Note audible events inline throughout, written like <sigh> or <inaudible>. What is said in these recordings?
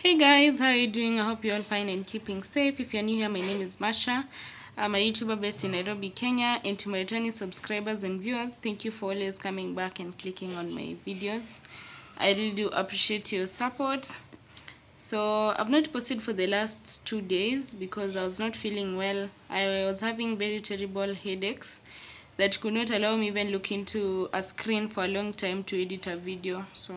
Hey guys, how are you doing? I hope you're all fine and keeping safe. If you're new here, my name is Marsha. I'm a YouTuber based in Nairobi, Kenya. And to my returning subscribers and viewers, thank you for always coming back and clicking on my videos. I really do appreciate your support. So I've not posted for the last two days because I was not feeling well. I was having very terrible headaches that could not allow me even look into a screen for a long time to edit a video. So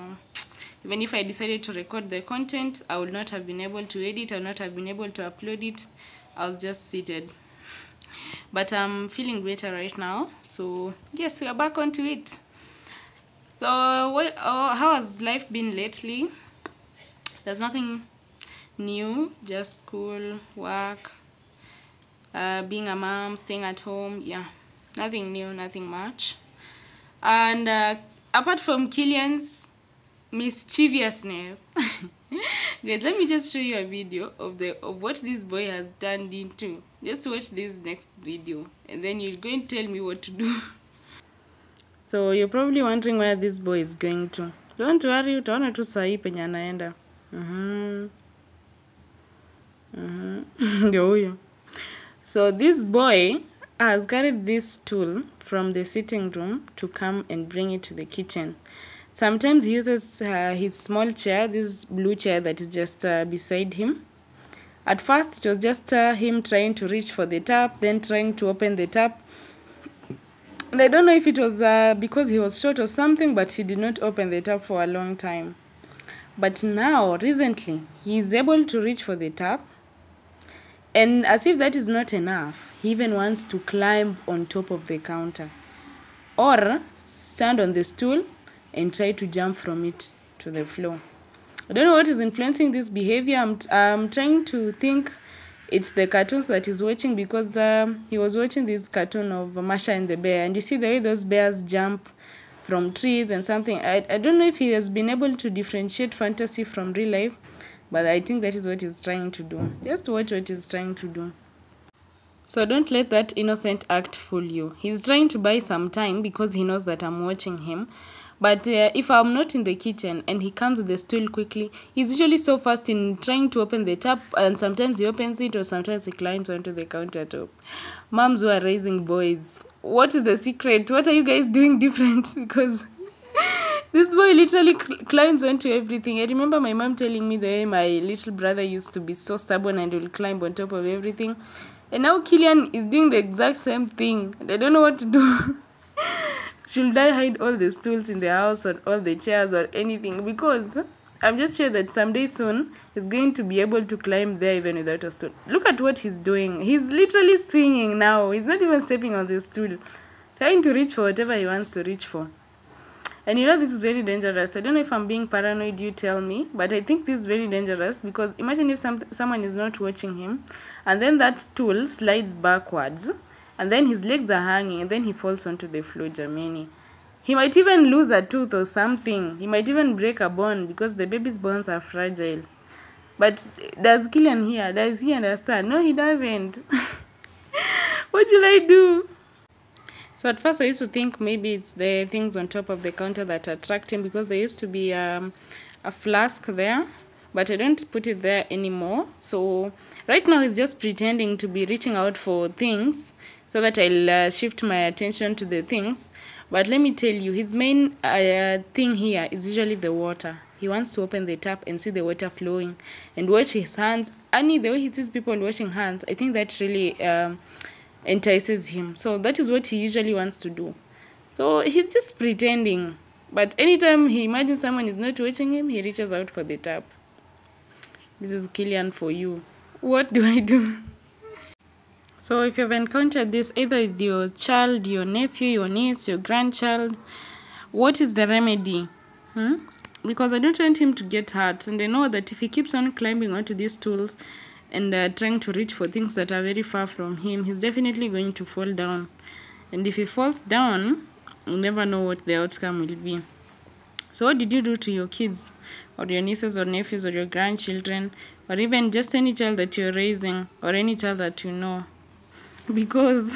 even if I decided to record the content, I would not have been able to edit, I would not have been able to upload it. I was just seated. But I'm feeling better right now. So yes, we are back onto it. So what uh, how has life been lately? There's nothing new, just school, work, uh, being a mom, staying at home, yeah. Nothing new, nothing much. And uh, apart from Killian's mischievousness <laughs> guys let me just show you a video of the of what this boy has turned into. Just watch this next video and then you're going to tell me what to do. <laughs> So you're probably wondering where this boy is going to. Don't worry utaona tu sahii penye anaenda. Mhm. Mhm. <laughs> ndio huyo. So this boy has carried this tool from the sitting room to come and bring it to the kitchen Sometimes he uses uh, his small chair, this blue chair that is just uh, beside him. At first, it was just uh, him trying to reach for the tap, then trying to open the tap. And I don't know if it was uh, because he was short or something, but he did not open the tap for a long time. But now, recently, he is able to reach for the tap. And as if that is not enough, he even wants to climb on top of the counter or stand on the stool and try to jump from it to the floor. I don't know what is influencing this behavior. I'm, I'm trying to think it's the cartoons that he's watching because um, he was watching this cartoon of Masha and the bear, and you see the way those bears jump from trees and something. I, I don't know if he has been able to differentiate fantasy from real life, but I think that is what he's trying to do. Just watch what he's trying to do. So don't let that innocent act fool you. He's trying to buy some time because he knows that I'm watching him. But uh, if I'm not in the kitchen and he comes with the stool quickly, he's usually so fast in trying to open the tap and sometimes he opens it or sometimes he climbs onto the countertop. Moms who are raising boys, what is the secret? What are you guys doing different? <laughs> Because this boy literally cl- climbs onto everything. I remember my mom telling me the way my little brother used to be so stubborn and will climb on top of everything. And now Killian is doing the exact same thing. And I don't know what to do. <laughs> Should I hide all the stools in the house or all the chairs or anything? Because I'm just sure that someday soon he's going to be able to climb there even without a stool. Look at what he's doing. He's literally swinging now. He's not even stepping on the stool, trying to reach for whatever he wants to reach for. And you know, this is very dangerous. I don't know if I'm being paranoid, you tell me, but I think this is very dangerous because imagine if some, someone is not watching him and then that stool slides backwards and then his legs are hanging and then he falls onto the floor, Jamini. He might even lose a tooth or something. He might even break a bone because the baby's bones are fragile. But does Killian hear? Does he understand? No, he doesn't. <laughs> what should I do? So at first I used to think maybe it's the things on top of the counter that attract him because there used to be um, a flask there, but I don't put it there anymore. So right now he's just pretending to be reaching out for things so that I'll uh, shift my attention to the things. But let me tell you, his main uh, thing here is usually the water. He wants to open the tap and see the water flowing and wash his hands. Annie, the way he sees people washing hands, I think that really um, entices him. So that is what he usually wants to do. So he's just pretending. But anytime he imagines someone is not watching him, he reaches out for the tap. This is Killian for you. What do I do? So if you've encountered this either with your child, your nephew, your niece, your grandchild, what is the remedy? Hmm? Because I don't want him to get hurt, and I know that if he keeps on climbing onto these stools and uh, trying to reach for things that are very far from him, he's definitely going to fall down. And if he falls down, you'll never know what the outcome will be. So, what did you do to your kids, or your nieces, or nephews, or your grandchildren, or even just any child that you're raising, or any child that you know? Because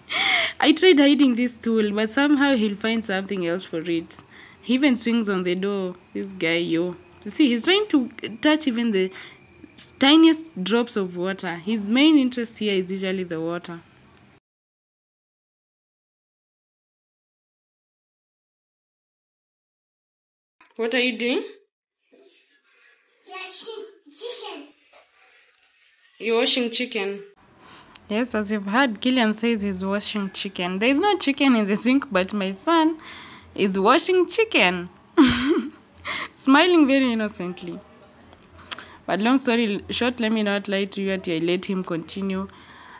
<laughs> I tried hiding this tool, but somehow he'll find something else for it. He even swings on the door. This guy, yo. You see, he's trying to touch even the tiniest drops of water. His main interest here is usually the water. What are you doing? Washing chicken. You're washing chicken. Yes, as you've heard, Killian says he's washing chicken. There is no chicken in the sink, but my son is washing chicken. <laughs> Smiling very innocently. But long story short, let me not lie to you that I let him continue.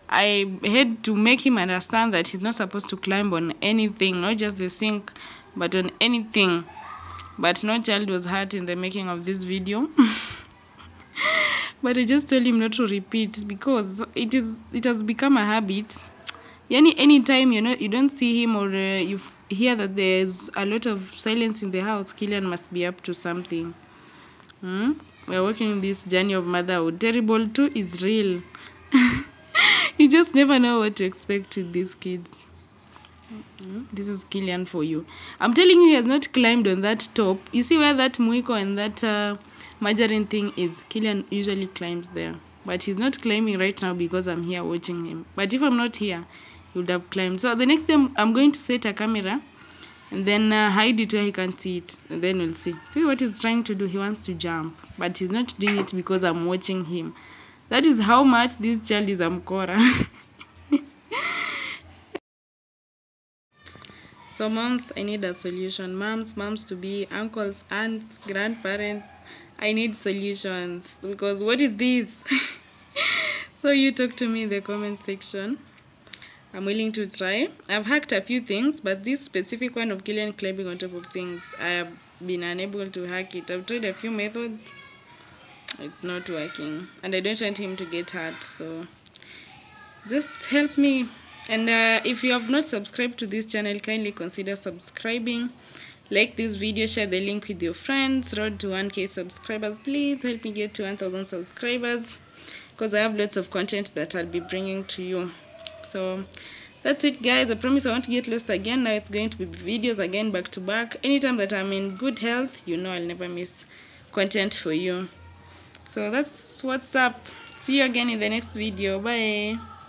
I had to make him understand that he's not supposed to climb on anything, not just the sink, but on anything. But no child was hurt in the making of this video. <laughs> but I just tell him not to repeat because it is it has become a habit. Yani anytime you know you don't see him or uh, you hear that there's a lot of silence in the house, Killian must be up to something. Hmm? We're walking this journey of motherhood. Terrible too is real. <laughs> you just never know what to expect with these kids. Mm, This is Killian for you. I'm telling you, he has not climbed on that top. You see where that muiko and that uh, margarine thing is? Killian usually climbs there. But he's not climbing right now because I'm here watching him. But if I'm not here, he would have climbed. So the next time, I'm going to set a camera and then uh, hide it where he can see it. And then we'll see. See what he's trying to do? He wants to jump. But he's not doing it because I'm watching him. That is how much this child is Amkora. <laughs> So moms, I need a solution. Moms, moms to be, uncles, aunts, grandparents. I need solutions because what is this? <laughs> so you talk to me in the comment section. I'm willing to try. I've hacked a few things, but this specific one of Killian climbing on top of things, I have been unable to hack it. I've tried a few methods. It's not working. And I don't want him to get hurt. So just help me and uh, if you have not subscribed to this channel kindly consider subscribing. Like this video share the link with your friends. Road to 1k subscribers please. Help me get to 1000 subscribers because i have lots of content that i'll be bringing to you. So that's it guys. I promise i won't get lost again. Now it's going to be videos again back to back. Anytime that i'm in good health you know i'll never miss content for you. So that's what's up. See you again in the next video. Bye